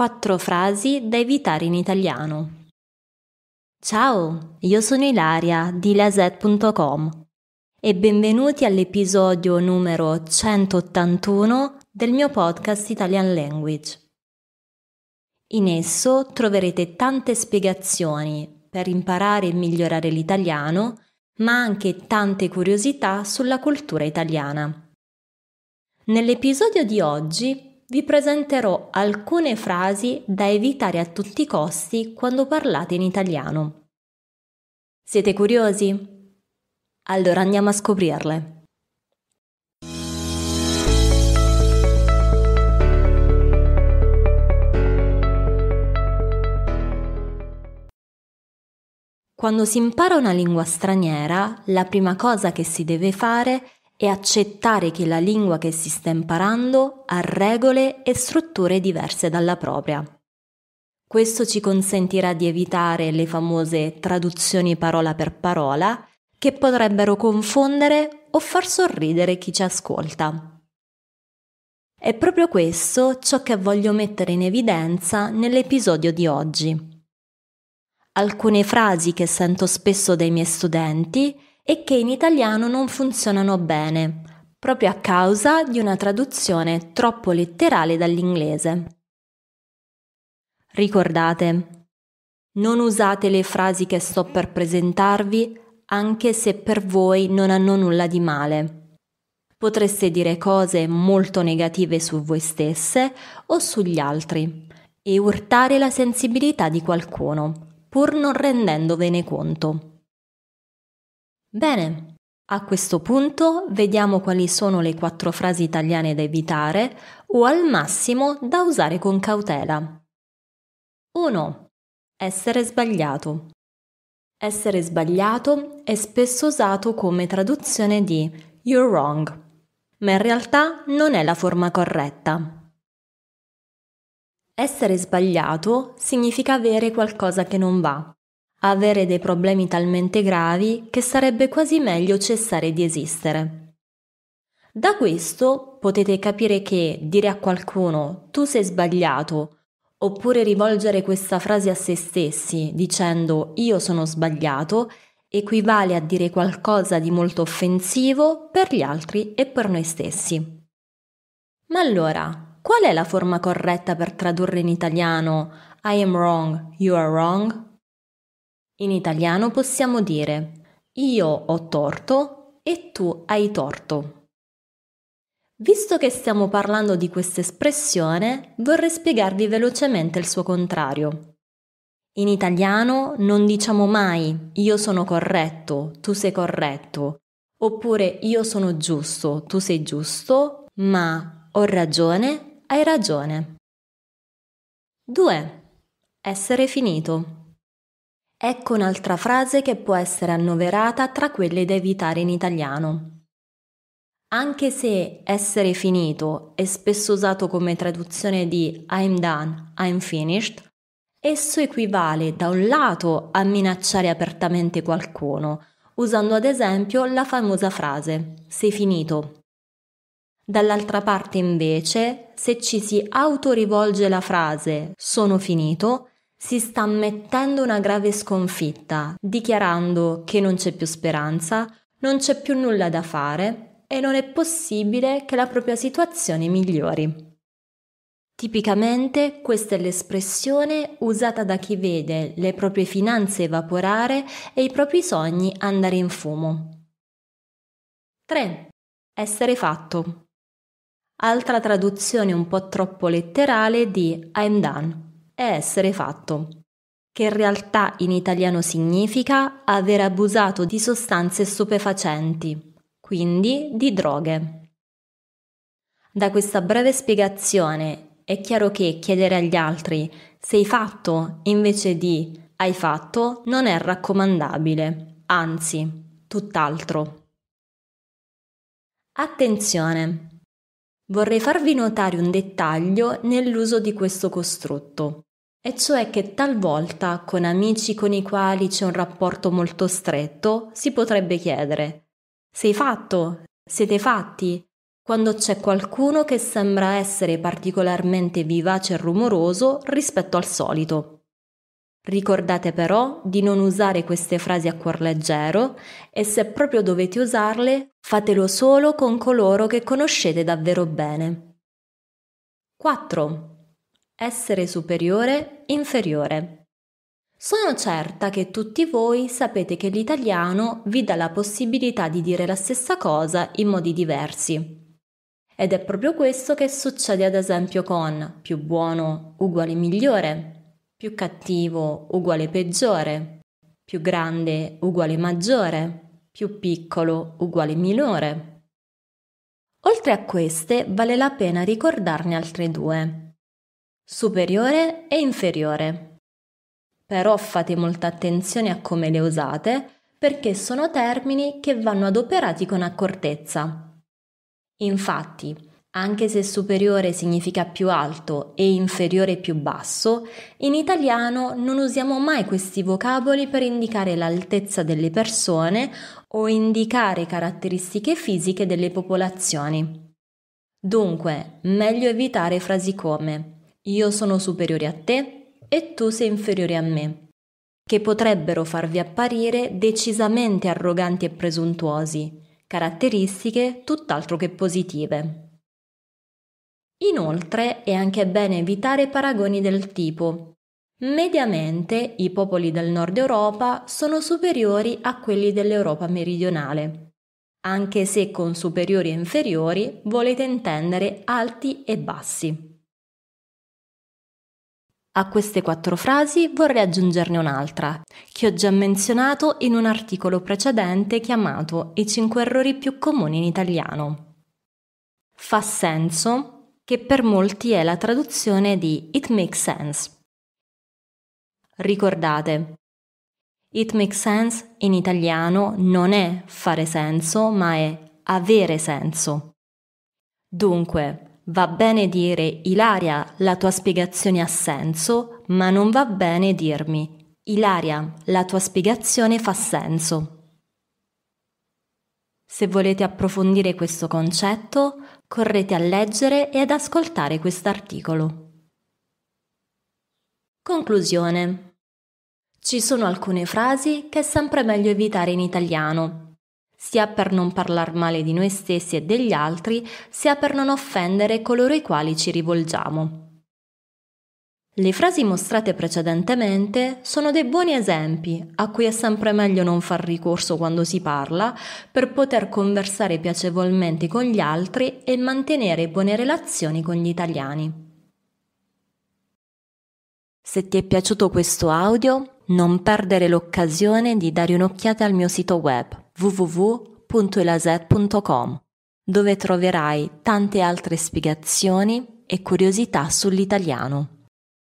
Quattro frasi da evitare in italiano. Ciao, io sono Ilaria di laset.com e benvenuti all'episodio numero 181 del mio podcast Italian Language. In esso troverete tante spiegazioni per imparare e migliorare l'italiano, ma anche tante curiosità sulla cultura italiana. Nell'episodio di oggi vi presenterò alcune frasi da evitare a tutti i costi quando parlate in italiano. Siete curiosi? Allora andiamo a scoprirle. Quando si impara una lingua straniera, la prima cosa che si deve fare e accettare che la lingua che si sta imparando ha regole e strutture diverse dalla propria. Questo ci consentirà di evitare le famose traduzioni parola per parola che potrebbero confondere o far sorridere chi ci ascolta. È proprio questo ciò che voglio mettere in evidenza nell'episodio di oggi. Alcune frasi che sento spesso dai miei studenti e che in italiano non funzionano bene, proprio a causa di una traduzione troppo letterale dall'inglese. Ricordate, non usate le frasi che sto per presentarvi anche se per voi non hanno nulla di male. Potreste dire cose molto negative su voi stesse o sugli altri e urtare la sensibilità di qualcuno, pur non rendendovene conto. Bene, a questo punto vediamo quali sono le quattro frasi italiane da evitare o al massimo da usare con cautela. 1. Essere sbagliato. Essere sbagliato è spesso usato come traduzione di you're wrong, ma in realtà non è la forma corretta. Essere sbagliato significa avere qualcosa che non va, avere dei problemi talmente gravi che sarebbe quasi meglio cessare di esistere. Da questo potete capire che dire a qualcuno tu sei sbagliato oppure rivolgere questa frase a se stessi dicendo io sono sbagliato equivale a dire qualcosa di molto offensivo per gli altri e per noi stessi. Ma allora, qual è la forma corretta per tradurre in italiano I am wrong, you are wrong? In italiano possiamo dire io ho torto e tu hai torto. Visto che stiamo parlando di questa espressione, vorrei spiegarvi velocemente il suo contrario. In italiano non diciamo mai io sono corretto, tu sei corretto, oppure io sono giusto, tu sei giusto, ma ho ragione, hai ragione. 2. Essere finito. Ecco un'altra frase che può essere annoverata tra quelle da evitare in italiano. Anche se essere finito è spesso usato come traduzione di I'm done, I'm finished, esso equivale da un lato a minacciare apertamente qualcuno, usando ad esempio la famosa frase sei finito. Dall'altra parte invece, se ci si autorivolge la frase sono finito, si sta ammettendo una grave sconfitta, dichiarando che non c'è più speranza, non c'è più nulla da fare e non è possibile che la propria situazione migliori. Tipicamente questa è l'espressione usata da chi vede le proprie finanze evaporare e i propri sogni andare in fumo. 3. Essere fatto. Altra traduzione un po' troppo letterale di I'm done è essere fatto, che in realtà in italiano significa aver abusato di sostanze stupefacenti, quindi di droghe. Da questa breve spiegazione è chiaro che chiedere agli altri sei fatto invece di hai fatto non è raccomandabile, anzi, tutt'altro. Attenzione! Vorrei farvi notare un dettaglio nell'uso di questo costrutto e cioè che talvolta con amici con i quali c'è un rapporto molto stretto si potrebbe chiedere sei fatto? Siete fatti? quando c'è qualcuno che sembra essere particolarmente vivace e rumoroso rispetto al solito. Ricordate però di non usare queste frasi a cuor leggero e se proprio dovete usarle, fatelo solo con coloro che conoscete davvero bene. 4. Essere superiore, inferiore. Sono certa che tutti voi sapete che l'italiano vi dà la possibilità di dire la stessa cosa in modi diversi. Ed è proprio questo che succede ad esempio con più buono uguale migliore, più cattivo uguale peggiore, più grande uguale maggiore, più piccolo uguale minore. Oltre a queste vale la pena ricordarne altre due. Superiore e inferiore. Però fate molta attenzione a come le usate perché sono termini che vanno adoperati con accortezza. Infatti, anche se superiore significa più alto e inferiore più basso, in italiano non usiamo mai questi vocaboli per indicare l'altezza delle persone o indicare caratteristiche fisiche delle popolazioni. Dunque, meglio evitare frasi come io sono superiore a te e tu sei inferiore a me, che potrebbero farvi apparire decisamente arroganti e presuntuosi caratteristiche tutt'altro che positive. Inoltre è anche bene evitare paragoni del tipo Mediamente i popoli del nord Europa sono superiori a quelli dell'Europa meridionale, anche se con superiori e inferiori volete intendere alti e bassi. A queste quattro frasi vorrei aggiungerne un'altra, che ho già menzionato in un articolo precedente chiamato I 5 errori più comuni in italiano. Fa senso, che per molti è la traduzione di It makes sense. Ricordate, It makes sense in italiano non è fare senso, ma è avere senso. Dunque, Va bene dire Ilaria, la tua spiegazione ha senso, ma non va bene dirmi Ilaria, la tua spiegazione fa senso. Se volete approfondire questo concetto, correte a leggere e ad ascoltare quest'articolo. Conclusione. Ci sono alcune frasi che è sempre meglio evitare in italiano sia per non parlare male di noi stessi e degli altri, sia per non offendere coloro ai quali ci rivolgiamo. Le frasi mostrate precedentemente sono dei buoni esempi a cui è sempre meglio non far ricorso quando si parla per poter conversare piacevolmente con gli altri e mantenere buone relazioni con gli italiani. Se ti è piaciuto questo audio, non perdere l'occasione di dare un'occhiata al mio sito web www.elaset.com, dove troverai tante altre spiegazioni e curiosità sull'italiano.